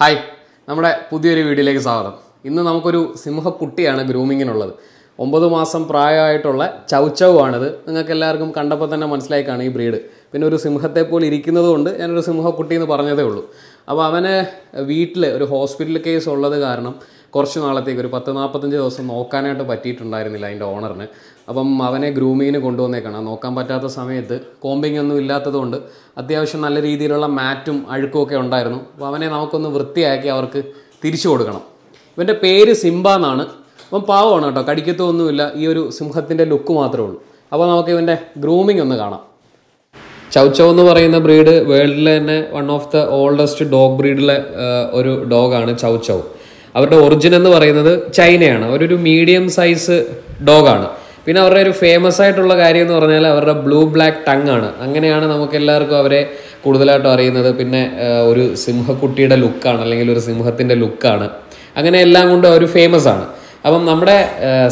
Hi നമ്മുടെ പുതിയൊരു വീഡിയോയിലേക്ക് സ്വാഗതം. ഇന്ന് നമുക്കൊരു സിംഹക്കുട്ടിയാണ് ഗ്രൂമിങ്ങിനുള്ളത്. ഒമ്പത് മാസം പ്രായമായിട്ടുള്ള ചൗച്ചവാണിത് നിങ്ങൾക്ക് എല്ലാവർക്കും കണ്ടപ്പോൾ തന്നെ മനസ്സിലായി കാണും ഈ ബ്രീഡ്. പിന്നെ ഒരു സിംഹത്തെ പോലെ ഇരിക്കുന്നത് കൊണ്ട് ഞാനൊരു സിംഹക്കുട്ടി എന്ന് പറഞ്ഞതേ ഉള്ളൂ. അപ്പോൾ അവനെ വീട്ടിൽ ഒരു ഹോസ്പിറ്റൽ കേസ് ഉള്ളത് കാരണം കുറച്ച് നാളത്തേക്ക് ഒരു പത്ത് നാൽപ്പത്തഞ്ച് ദിവസം നോക്കാനായിട്ട് പറ്റിയിട്ടുണ്ടായിരുന്നില്ല അതിന്റെ ഓണറിന്. അപ്പം അവനെ ഗ്രൂമിങ്ങിന് കൊണ്ടുവന്നേക്കാണ്. നോക്കാൻ പറ്റാത്ത സമയത്ത് കോമ്പിങ് ഒന്നും ഇല്ലാത്തതുകൊണ്ട് അത്യാവശ്യം നല്ല രീതിയിലുള്ള മാറ്റും അഴുക്കും ഒക്കെ ഉണ്ടായിരുന്നു. അപ്പോൾ അവനെ നമുക്കൊന്ന് വൃത്തിയാക്കി അവർക്ക് തിരിച്ചു കൊടുക്കണം. ഇവന്റെ പേര് സിംബ എന്നാണ്. അപ്പം പാവമാണ് കേട്ടോ. കടിക്കത്തൊന്നുമില്ല. ഈ ഒരു സിംഹത്തിന്റെ ലുക്ക് മാത്രമേ ഉള്ളൂ. അപ്പോൾ നമുക്ക് ഇവന്റെ ഗ്രൂമിങ് ഒന്ന് കാണാം. ചൗച്ചൗ എന്ന് പറയുന്ന ബ്രീഡ് വേൾഡിലെ തന്നെ one of the oldest dog ബ്രീഡിലെ ഒരു ഡോഗാണ് ചൗച്ചൗ. അവരുടെ ഒറിജിൻ എന്ന് പറയുന്നത് ചൈനയാണ്. അവരൊരു മീഡിയം സൈസ് ഡോഗാണ് പിന്നെ അവരുടെ ഒരു ഫേമസ് ആയിട്ടുള്ള കാര്യം എന്ന് പറഞ്ഞാൽ അവരുടെ ബ്ലൂ ബ്ലാക്ക് ടങ് ആണ്. അങ്ങനെയാണ് നമുക്ക് എല്ലാവർക്കും അവരെ കൂടുതലായിട്ടും അറിയുന്നത്. പിന്നെ ഒരു സിംഹക്കുട്ടിയുടെ ലുക്കാണ് അല്ലെങ്കിൽ ഒരു സിംഹത്തിന്റെ ലുക്കാണ് അങ്ങനെ എല്ലാം കൊണ്ടും അവർ ഫേമസ് ആണ്. അപ്പം നമ്മുടെ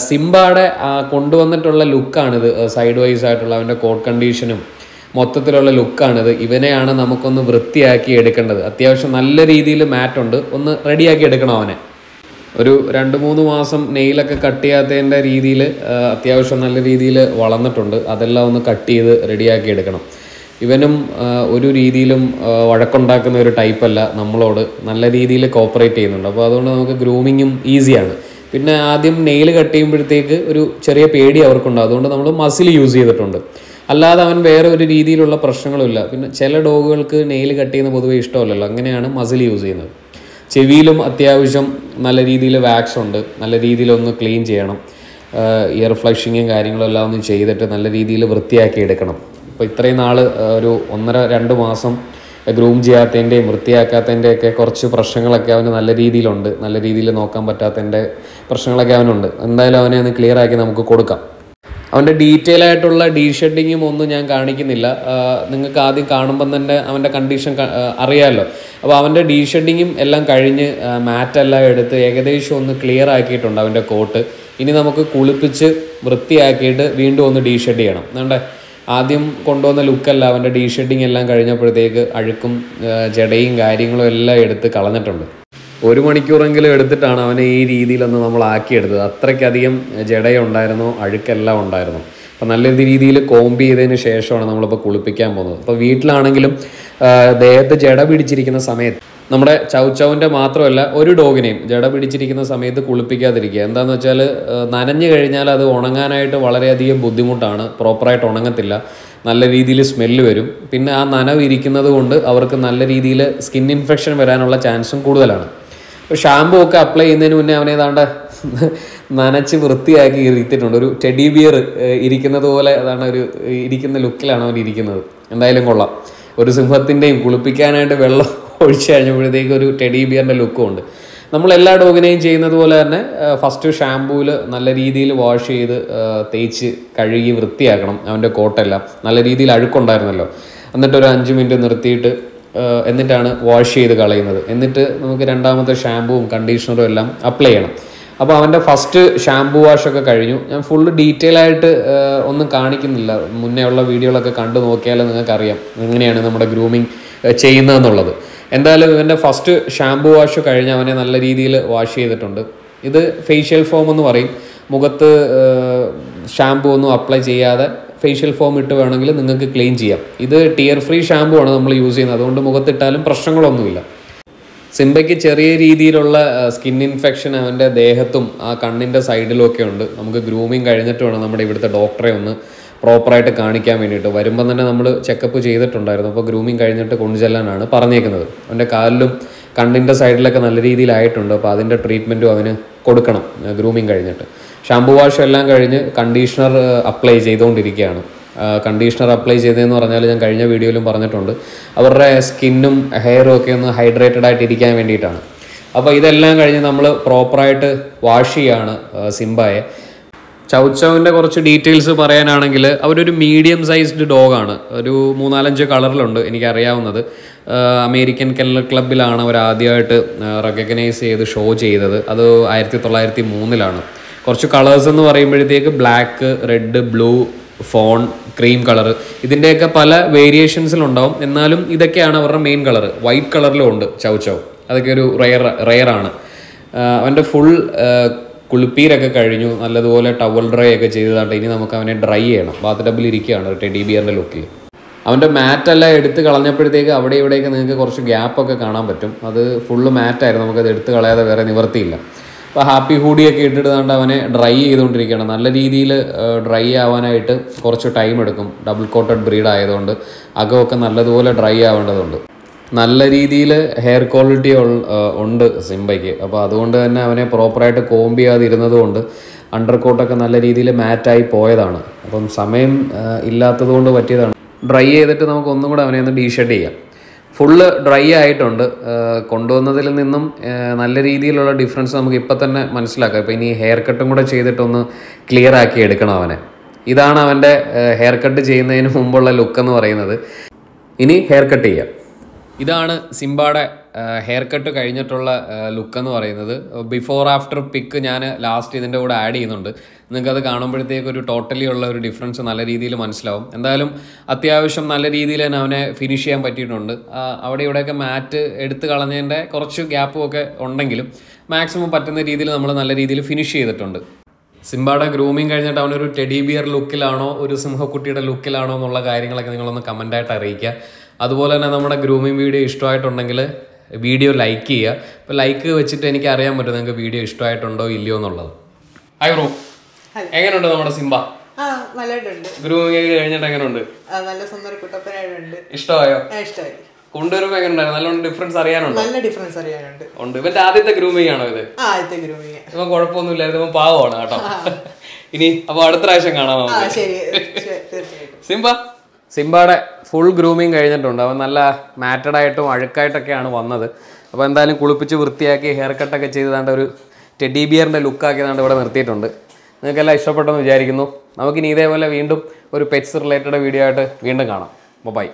സിംബയുടെ കൊണ്ടുവന്നിട്ടുള്ള ലുക്കാണിത് സൈഡ് വൈസ് ആയിട്ടുള്ള അവന്റെ കോഡ് കണ്ടീഷനും മൊത്തത്തിലുള്ള ലുക്കാണിത്. ഇവനെയാണ് നമുക്കൊന്ന് വൃത്തിയാക്കി എടുക്കേണ്ടത്. അത്യാവശ്യം നല്ല രീതിയിൽ മാറ്റുണ്ട് ഒന്ന് റെഡിയാക്കി എടുക്കണം അവനെ. ഒരു രണ്ട് മൂന്ന് മാസം നെയിലൊക്കെ കട്ട് ചെയ്യാത്തതിന്റെ രീതിയിൽ അത്യാവശ്യം നല്ല രീതിയിൽ വളർന്നിട്ടുണ്ട്. അതെല്ലാം ഒന്ന് കട്ട് ചെയ്ത് റെഡിയാക്കി എടുക്കണം. ഇവനും ഒരു രീതിയിലും വഴക്കുണ്ടാക്കുന്ന ഒരു ടൈപ്പല്ല നമ്മളോട്. നല്ല രീതിയിൽ കോപ്പറേറ്റ് ചെയ്യുന്നുണ്ട്. അപ്പോൾ അതുകൊണ്ട് നമുക്ക് ഗ്രൂമിങ്ങും ഈസിയാണ്. പിന്നെ ആദ്യം നെയിൽ കട്ട് ചെയ്യുമ്പോഴത്തേക്ക് ഒരു ചെറിയ പേടി അവർക്കുണ്ട്. അതുകൊണ്ട് നമ്മൾ മസിൽ യൂസ് ചെയ്തിട്ടുണ്ട്. അല്ലാതെ അവൻ വേറെ ഒരു രീതിയിലുള്ള പ്രശ്നങ്ങളുമില്ല. പിന്നെ ചില ഡോഗുകൾക്ക് നെയിൽ കട്ട് ചെയ്യുന്ന പൊതുവേ ഇഷ്ടമല്ലല്ലോ. അങ്ങനെയാണ് മസിൽ യൂസ് ചെയ്യുന്നത്. ചെവിയിലും അത്യാവശ്യം നല്ല രീതിയിൽ വാക്സ് ഉണ്ട്. നല്ല രീതിയിലൊന്ന് ക്ലീൻ ചെയ്യണം. ഇയർ ഫ്ലഷിങ്ങും കാര്യങ്ങളും എല്ലാം ഒന്ന് ചെയ്തിട്ട് നല്ല രീതിയിൽ വൃത്തിയാക്കി എടുക്കണം. അപ്പോൾ ഇത്രയും നാൾ ഒരു ഒന്നര രണ്ട് മാസം ഗ്രൂം ചെയ്യാത്തതിന്റെയും വൃത്തിയാക്കാത്തതിന്റെ ഒക്കെ കുറച്ച് പ്രശ്നങ്ങളൊക്കെ അവന് നല്ല രീതിയിലുണ്ട്. നല്ല രീതിയിൽ നോക്കാൻ പറ്റാത്തതിന്റെ പ്രശ്നങ്ങളൊക്കെ അവനുണ്ട്. എന്തായാലും അവനെ ഒന്ന് ക്ലിയർ ആക്കി നമുക്ക് കൊടുക്കാം. അവന്റെ ഡീറ്റെയിൽ ആയിട്ടുള്ള ഡീ ഷെഡിങ്ങും ഒന്നും ഞാൻ കാണിക്കുന്നില്ല. നിങ്ങൾക്ക് ആദ്യം കാണുമ്പം തന്നെ അവന്റെ കണ്ടീഷൻ അറിയാമല്ലോ അപ്പോൾ അവന്റെ ഡീ ഷെഡിങ്ങും എല്ലാം കഴിഞ്ഞ് മാറ്റെല്ലാം എടുത്ത് ഏകദേശം ഒന്ന് ക്ലിയർ ആക്കിയിട്ടുണ്ട് അവന്റെ കോട്ട് ഇനി നമുക്ക് കുളിപ്പിച്ച് വൃത്തിയാക്കിയിട്ട് വീണ്ടും ഒന്ന് ഡീ ഷെഡ് ചെയ്യണം. എന്താ ആദ്യം കൊണ്ടുവന്ന ലുക്കല്ല അവന്റെ ഡീ ഷെഡിങ് എല്ലാം കഴിഞ്ഞപ്പോഴത്തേക്ക് അഴുക്കും ജടയും കാര്യങ്ങളും എല്ലാം എടുത്ത് കളഞ്ഞിട്ടുണ്ട്. ഒരു മണിക്കൂറെങ്കിലും എടുത്തിട്ടാണ് അവനെ ഈ രീതിയിലൊന്ന് നമ്മൾ ആക്കിയെടുത്തത് അത്രയ്ക്കധികം ജടയുണ്ടായിരുന്നു അഴുക്കെല്ലാം ഉണ്ടായിരുന്നു. അപ്പം നല്ല രീതിയിൽ കോമ്പ് ചെയ്തതിന് ശേഷമാണ് നമ്മളിപ്പോൾ കുളിപ്പിക്കാൻ പോകുന്നത്. അപ്പോൾ വീട്ടിലാണെങ്കിലും ദേഹത്ത് ജട പിടിച്ചിരിക്കുന്ന സമയത്ത് നമ്മുടെ ചൗച്ചൗവിന്റെ മാത്രമല്ല ഒരു ഡോഗിനെയും ജട പിടിച്ചിരിക്കുന്ന സമയത്ത് കുളിപ്പിക്കാതിരിക്കുക. എന്താണെന്ന് വെച്ചാൽ നനഞ്ഞു കഴിഞ്ഞാൽ അത് ഉണങ്ങാനായിട്ട് വളരെയധികം ബുദ്ധിമുട്ടാണ്. പ്രോപ്പറായിട്ട് ഉണങ്ങത്തില്ല. നല്ല രീതിയിൽ സ്മെല്ല് വരും. പിന്നെ ആ നനവ് ഇരിക്കുന്നത് കൊണ്ട് അവർക്ക് നല്ല രീതിയിൽ സ്കിൻ ഇൻഫെക്ഷൻ വരാനുള്ള ചാൻസും കൂടുതലാണ്. ഷാമ്പു ഒക്കെ അപ്ലൈ ചെയ്യുന്നതിന് മുന്നേ അവനെ ഏതാണ്ട് നനച്ച് വൃത്തിയാക്കി ഇരുത്തിയിട്ടുണ്ട്. ഒരു ടെഡി ബിയർ ഇരിക്കുന്നത് പോലെ അതാണ് ഒരു ഇരിക്കുന്ന ലുക്കിലാണ് അവൻ ഇരിക്കുന്നത്. എന്തായാലും കൊള്ളാം. ഒരു സിംഹത്തിന്റെയും കുളിപ്പിക്കാനായിട്ട് വെള്ളം ഒഴിച്ചു കഴിഞ്ഞപ്പോഴത്തേക്ക് ഒരു ടെഡി ബിയറിന്റെ ലുക്കും ഉണ്ട്. നമ്മൾ എല്ലാ ഡോഗിനെയും ചെയ്യുന്നത് പോലെ തന്നെ ഫസ്റ്റ് ഷാമ്പൂവിൽ നല്ല രീതിയിൽ വാഷ് ചെയ്ത് തേച്ച് കഴുകി വൃത്തിയാക്കണം. അവന്റെ കോട്ടെല്ലാം നല്ല രീതിയിൽ അഴുക്കുണ്ടായിരുന്നല്ലോ. എന്നിട്ടൊരു അഞ്ച് മിനിറ്റ് നിർത്തിയിട്ട് എന്നിട്ടാണ് വാഷ് ചെയ്ത് കളയുന്നത്. എന്നിട്ട് നമുക്ക് രണ്ടാമത്തെ ഷാമ്പുവും കണ്ടീഷണറും എല്ലാം അപ്ലൈ ചെയ്യണം. അപ്പോൾ അവന്റെ ഫസ്റ്റ് ഷാമ്പു വാഷൊക്കെ കഴിഞ്ഞു. ഞാൻ ഫുള്ള് ഡീറ്റെയിൽ ആയിട്ട് ഒന്നും കാണിക്കുന്നില്ല. മുന്നേ ഉള്ള വീഡിയോകളൊക്കെ കണ്ടു നോക്കിയാൽ നിങ്ങൾക്കറിയാം എങ്ങനെയാണ് നമ്മുടെ ഗ്രൂമിങ് ചെയ്യുന്നതെന്നുള്ളത്. എന്തായാലും ഇവന്റെ ഫസ്റ്റ് ഷാമ്പു വാഷ് കഴിഞ്ഞ് അവനെ നല്ല രീതിയിൽ വാഷ് ചെയ്തിട്ടുണ്ട്. ഇത് ഫേഷ്യൽ ഫോം എന്ന് പറയും. മുഖത്ത് ഷാമ്പു ഒന്നും അപ്ലൈ ചെയ്യാതെ ഫേഷ്യൽ ഫോം ഇട്ട് വേണമെങ്കിൽ നിങ്ങൾക്ക് ക്ലീൻ ചെയ്യാം. ഇത് ടിയർ ഫ്രീ ഷാമ്പു ആണ് നമ്മൾ യൂസ് ചെയ്യുന്നത്. അതുകൊണ്ട് മുഖത്തിട്ടാലും പ്രശ്നങ്ങളൊന്നുമില്ല. സിംബയ്ക്ക് ചെറിയ രീതിയിലുള്ള സ്കിൻ ഇൻഫെക്ഷൻ അവന്റെ ദേഹത്തും ആ കണ്ണിന്റെ സൈഡിലൊക്കെ ഉണ്ട്. നമുക്ക് ഗ്രൂമിങ് കഴിഞ്ഞിട്ട് വേണം നമ്മുടെ ഇവിടുത്തെ ഡോക്ടറെ ഒന്ന് പ്രോപ്പറായിട്ട് കാണിക്കാൻ വേണ്ടിയിട്ട്. വരുമ്പം തന്നെ നമ്മൾ ചെക്കപ്പ് ചെയ്തിട്ടുണ്ടായിരുന്നു. അപ്പോൾ ഗ്രൂമിങ് കഴിഞ്ഞിട്ട് കൊണ്ടുചെല്ലാനാണ് പറഞ്ഞേക്കുന്നത്. അവന്റെ കാലിലും കണ്ണിന്റെ സൈഡിലൊക്കെ നല്ല രീതിയിലായിട്ടുണ്ട്. അപ്പോൾ അതിന്റെ ട്രീറ്റ്മെന്റും അവന് കൊടുക്കണം. ഗ്രൂമിങ് കഴിഞ്ഞിട്ട്. ഷാംപൂ വാഷ് എല്ലാം കഴിഞ്ഞ് കണ്ടീഷണർ അപ്ലൈ ചെയ്തുകൊണ്ടിരിക്കുകയാണ് കണ്ടീഷണർ അപ്ലൈ ചെയ്തതെന്ന് പറഞ്ഞാൽ ഞാൻ കഴിഞ്ഞ വീഡിയോയിലും പറഞ്ഞിട്ടുണ്ട്. അവരുടെ സ്കിന്നും ഹെയറും ഒക്കെ ഒന്ന് ഹൈഡ്രേറ്റഡ് ആയിട്ട് ഇരിക്കാൻ വേണ്ടിയിട്ടാണ്. അപ്പോൾ ഇതെല്ലാം കഴിഞ്ഞ് നമ്മൾ പ്രോപ്പറായിട്ട് വാഷ് ചെയ്യാണ് സിംബായെ. ചൗച്ചവിന്റെ കുറച്ച് ഡീറ്റെയിൽസ് പറയാനാണെങ്കിൽ അവരൊരു മീഡിയം സൈസ്ഡ് ഡോഗാണ് ഒരു മൂന്നാലഞ്ച് കളറിലുണ്ട് എനിക്കറിയാവുന്നത് അമേരിക്കൻ കെല്ലർ ക്ലബിലാണ് അവർ ആദ്യമായിട്ട് റെക്കഗ്നൈസ് ചെയ്ത് ഷോ ചെയ്തത്. അത് ആയിരത്തി തൊള്ളായിരത്തി മൂന്നിലാണ് കുറച്ച് കളേഴ്സ് എന്ന് പറയുമ്പോഴത്തേക്ക് black red blue fawn cream colour ഇതിന്റെയൊക്കെ പല വേരിയേഷൻസിലുണ്ടാവും എന്നാലും ഇതൊക്കെയാണ് അവരുടെ മെയിൻ കളർ വൈറ്റ് കളറിലും ഉണ്ട്. ചൗ ചൗ. അതൊക്കെ ഒരു റെയർ റെയറാണ് അവന്റെ ഫുൾ കുളിപ്പീരൊക്കെ കഴിഞ്ഞു. നല്ലതുപോലെ ടവൽ ഡ്രൈ ഒക്കെ ചെയ്തതാണ്ട് ഇനി നമുക്ക് അവനെ ഡ്രൈ ചെയ്യണം. ബാത്ത് ടബിൽ ഇരിക്കുകയാണ്. ടെഡി ബിയറിന്റെ ലുക്കിൽ അവന്റെ മാറ്റെല്ലാം എടുത്ത് കളഞ്ഞപ്പോഴത്തേക്ക് അവിടെ ഇവിടെയൊക്കെ നിങ്ങൾക്ക് കുറച്ച് ഗ്യാപ്പൊക്കെ കാണാൻ പറ്റും. അത് ഫുള്ള് മാറ്റായിരുന്നു. നമുക്കത് എടുത്ത് കളയാതെ വേറെ നിവർത്തിയില്ല. അപ്പോൾ ഹാപ്പി ഹൂഡിയൊക്കെ ഇട്ടിട്ട് കണ്ട് അവനെ ഡ്രൈ ചെയ്തുകൊണ്ടിരിക്കുകയാണ്. നല്ല രീതിയിൽ ഡ്രൈ ആവാനായിട്ട് കുറച്ച് ടൈം എടുക്കും. ഡബിൾ കോട്ടഡ് ബ്രീഡ് ആയതുകൊണ്ട് അകമൊക്കെ നല്ലതുപോലെ ഡ്രൈ ആവേണ്ടതുണ്ട്. നല്ല രീതിയിൽ ഹെയർ ക്വാളിറ്റി ഉണ്ട് സിംബയ്ക്ക്. അപ്പോൾ അതുകൊണ്ട് തന്നെ അവനെ പ്രോപ്പറായിട്ട് കോംബ് ചെയ്യാതിരുന്നത് കൊണ്ട് അണ്ടർ കോട്ടൊക്കെ നല്ല രീതിയിൽ മാറ്റായി പോയതാണ്. അപ്പം സമയം ഇല്ലാത്തതുകൊണ്ട് പറ്റിയതാണ്. ഡ്രൈ ചെയ്തിട്ട് നമുക്ക് ഒന്നും കൂടെ അവനെ ഒന്ന് ഡീഷെഡ് ചെയ്യാം. ഫുള്ള് ഡ്രൈ ആയിട്ടുണ്ട്. കൊണ്ടുവന്നതിൽ നിന്നും നല്ല രീതിയിലുള്ള ഡിഫറൻസ് നമുക്ക് ഇപ്പം തന്നെ മനസ്സിലാക്കാം. ഇപ്പം ഇനി ഹെയർ കട്ടും കൂടെ ചെയ്തിട്ടൊന്ന് ക്ലിയർ ആക്കി എടുക്കണം അവനെ. ഇതാണ് അവന്റെ ഹെയർ കട്ട് ചെയ്യുന്നതിന് മുമ്പുള്ള ലുക്ക് എന്ന് പറയുന്നത്. ഇനി ഹെയർ കട്ട് ചെയ്യാം. ഇതാണ് സിംബാടെ ഹെയർ കട്ട് കഴിഞ്ഞിട്ടുള്ള ലുക്ക് എന്ന് പറയുന്നത് ബിഫോർ ആഫ്റ്റർ പിക്ക് ഞാൻ ലാസ്റ്റ് ഇതിന്റെ കൂടെ ആഡ് ചെയ്യുന്നുണ്ട്. നിങ്ങൾക്കത് കാണുമ്പോഴത്തേക്ക് ഒരു ടോട്ടലി ഉള്ള ഒരു ഡിഫറൻസ് നല്ല രീതിയിൽ മനസ്സിലാവും. എന്തായാലും അത്യാവശ്യം നല്ല രീതിയിൽ തന്നെ അവനെ ഫിനിഷ് ചെയ്യാൻ പറ്റിയിട്ടുണ്ട്. അവിടെ ഇവിടെയൊക്കെ മാറ്റ് എടുത്ത് കളഞ്ഞതിന്റെ കുറച്ച് ഗ്യാപ്പും ഒക്കെ ഉണ്ടെങ്കിലും മാക്സിമം പറ്റുന്ന രീതിയിൽ നമ്മൾ നല്ല രീതിയിൽ ഫിനിഷ് ചെയ്തിട്ടുണ്ട്. സിംബാടെ ഗ്രൂമിങ് കഴിഞ്ഞിട്ട് അവനൊരു ടെഡി ബിയർ ലുക്കിലാണോ ഒരു സിംഹക്കുട്ടിയുടെ ലുക്കിലാണോ എന്നുള്ള കാര്യങ്ങളൊക്കെ നിങ്ങളൊന്ന് കമന്റായിട്ട് അറിയിക്കുക. അതുപോലെ തന്നെ നമ്മുടെ ഗ്രൂമിങ് വീഡിയോ ഇഷ്ടമായിട്ടുണ്ടെങ്കിൽ വീഡിയോ ലൈക്ക് ചെയ്യുക. ഇപ്പോൾ ലൈക്ക് വെച്ചിട്ട് എനിക്ക് അറിയാൻ പറ്റും നിങ്ങൾക്ക് വീഡിയോ ഇഷ്ടമായിട്ടുണ്ടോ ഇല്ലയോ എന്നുള്ളത്. ഹായ് ബ്രോ എങ്ങനെയുണ്ട് നമ്മുടെ സിംബ? ആ ഒക്കെ കഴിഞ്ഞിട്ട് എങ്ങനെയുണ്ട്? നല്ല സുന്ദര കുട്ടപ്പനായിട്ടുണ്ട്. ഇഷ്ടമായോ? ഇഷ്ടമായി. കൊണ്ടുവരുമ്പോൾ എങ്ങനെയുണ്ടായിരുന്നു നല്ലോണം ഡിഫറൻസ് അറിയാനുണ്ടോ? നല്ല ഡിഫറൻസ് അറിയാനുണ്ട്. ഉണ്ട്. ഇവന്റെ ആദ്യത്തെ ഗ്രൂമിങ് ആണോ ഇത്? ആദ്യത്തെ ഗ്രൂമിങ് ഇവൻ കുഴപ്പമൊന്നുമില്ലായിരുന്നു. ഇപ്പൊ പാവമാണ് കേട്ടോ. ഇനി അപ്പൊ അടുത്ത പ്രാവശ്യം കാണാം നമുക്ക്. സിംബ? സിംബയുടെ ഫുൾ ഗ്രൂമിങ് കഴിഞ്ഞിട്ടുണ്ട്. അവൻ നല്ല മാറ്റഡായിട്ടും അഴുക്കായിട്ടൊക്കെയാണ് വന്നത്. അപ്പോൾ എന്തായാലും കുളിപ്പിച്ച് വൃത്തിയാക്കി ഹെയർ കട്ടൊക്കെ ചെയ്താണ്ട് ഒരു ടെഡി ബിയറിന്റെ ലുക്കാക്കിയതാണ്ട് ഇവിടെ നിർത്തിയിട്ടുണ്ട്. നിങ്ങൾക്കെല്ലാം ഇഷ്ടപ്പെട്ടെന്ന് വിചാരിക്കുന്നു. നമുക്കിനി ഇതേപോലെ വീണ്ടും ഒരു പെറ്റ്സ് റിലേറ്റഡ് വീഡിയോ ആയിട്ട് വീണ്ടും കാണാം. ബൈ